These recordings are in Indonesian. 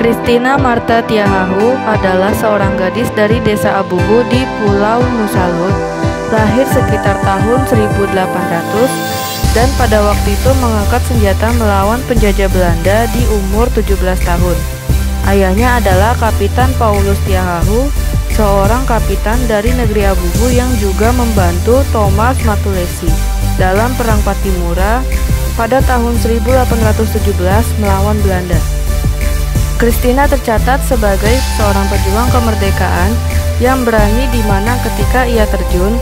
Christina Marta Tiahahu adalah seorang gadis dari desa Abubu di Pulau Nusalut, lahir sekitar tahun 1800 dan pada waktu itu mengangkat senjata melawan penjajah Belanda di umur 17 tahun. Ayahnya adalah Kapitan Paulus Tiahahu, seorang kapitan dari negeri Abubu yang juga membantu Thomas Matulesi dalam Perang Patimura pada tahun 1817 melawan Belanda. Christina tercatat sebagai seorang pejuang kemerdekaan yang berani di mana ketika ia terjun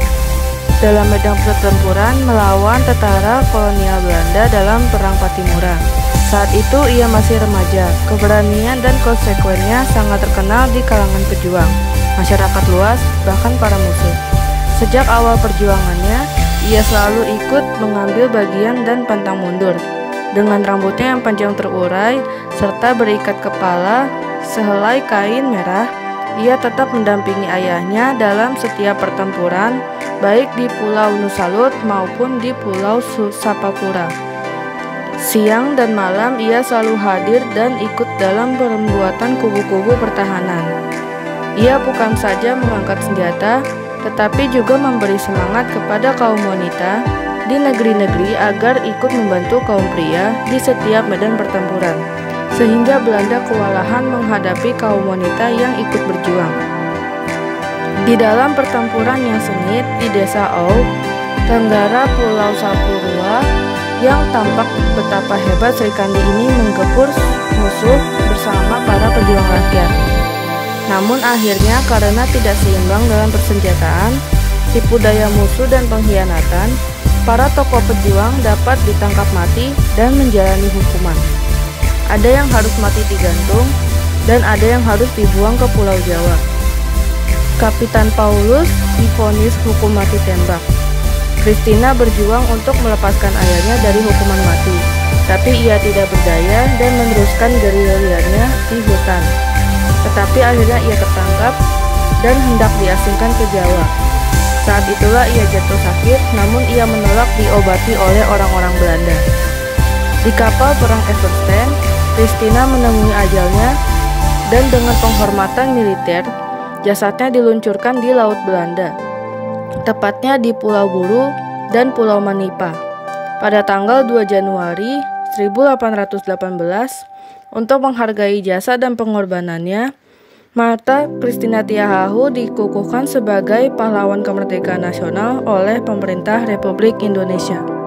dalam medan pertempuran melawan tentara kolonial Belanda dalam Perang Patimura. Saat itu ia masih remaja, keberanian dan konsekuennya sangat terkenal di kalangan pejuang, masyarakat luas, bahkan para musuh. Sejak awal perjuangannya, ia selalu ikut mengambil bagian dan pantang mundur dengan rambutnya yang panjang terurai serta berikat kepala sehelai kain merah, ia tetap mendampingi ayahnya dalam setiap pertempuran, baik di Pulau Nusalut maupun di Pulau Sapapura. Siang dan malam ia selalu hadir dan ikut dalam pembuatan kubu-kubu pertahanan. Ia bukan saja mengangkat senjata, tetapi juga memberi semangat kepada kaum wanita di negeri-negeri agar ikut membantu kaum pria di setiap medan pertempuran, sehingga Belanda kewalahan menghadapi kaum wanita yang ikut berjuang. Di dalam pertempuran yang sengit di desa Au, Tenggara Pulau Sapurua, yang tampak betapa hebat Kandi ini menggepur musuh bersama para pejuang rakyat. Namun akhirnya karena tidak seimbang dalam persenjataan, tipu daya musuh dan pengkhianatan, para tokoh pejuang dapat ditangkap mati dan menjalani hukuman. Ada yang harus mati digantung, dan ada yang harus dibuang ke Pulau Jawa. Kapitan Paulus difonis hukum mati tembak. Christina berjuang untuk melepaskan ayahnya dari hukuman mati, tapi ia tidak berdaya dan meneruskan gerilya-nya di hutan. Tetapi akhirnya ia tertangkap dan hendak diasingkan ke Jawa. Saat itulah ia jatuh sakit, namun ia menolak diobati oleh orang-orang Belanda. Di kapal perang Everstein, Christina menemui ajalnya dan dengan penghormatan militer, jasadnya diluncurkan di Laut Belanda, tepatnya di Pulau Buru dan Pulau Manipa. Pada tanggal 2 Januari 1818, untuk menghargai jasa dan pengorbanannya, Marta Christina Tiahahu dikukuhkan sebagai pahlawan kemerdekaan nasional oleh pemerintah Republik Indonesia.